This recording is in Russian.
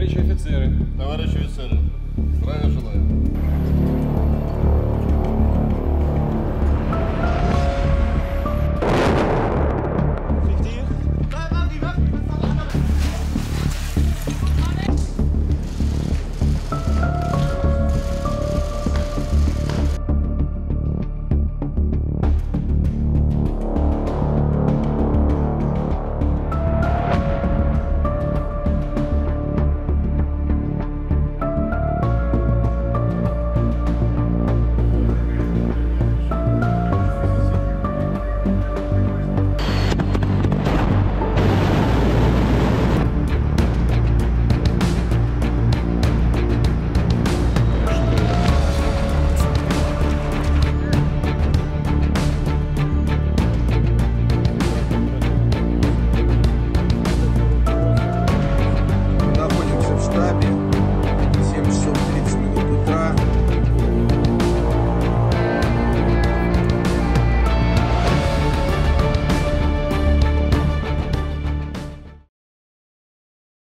Товарищи офицеры. Товарищи офицеры, здравия желаю.